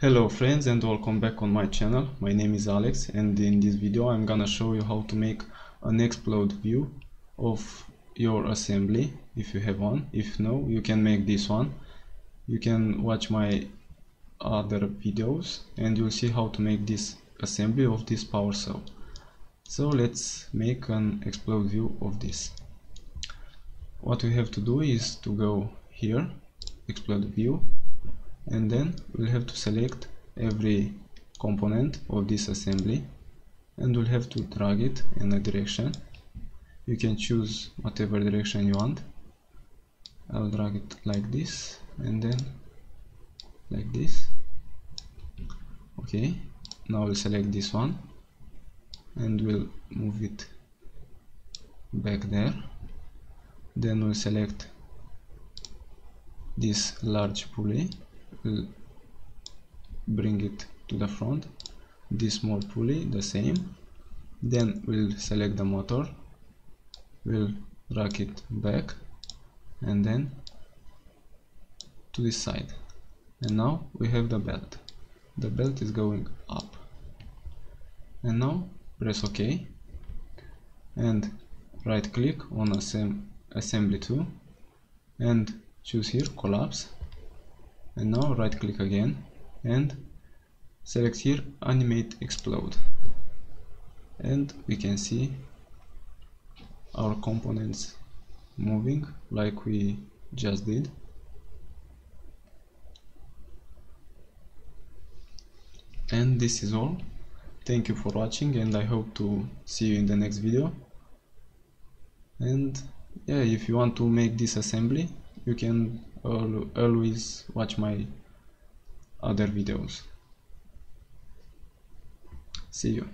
Hello friends and welcome back on my channel. My name is Alex and in this video I'm gonna show you how to make an explode view of your assembly if you have one. If no, you can make this one. You can watch my other videos and you'll see how to make this assembly of this power saw. So let's make an explode view of this. What we have to do is to go here, explode view, and then we'll have to select every component of this assembly and we'll have to drag it in a direction. You can choose whatever direction you want. I'll drag it like this and then like this. Okay now we'll select this one and we'll move it back there. Then we'll select this large pulley we'll bring it to the front. This small pulley the same. Then we'll select the motor. We'll drag it back and then to this side. And now we have the belt. The belt is going up. And now press ok. And right click on assemb assembly 2 and choose here collapse and now right click again and select here animate explode. And we can see our components moving like we just did. And this is all. Thank you for watching and I hope to see you in the next video. And yeah if you want to make this assembly you can always watch my other videos. See you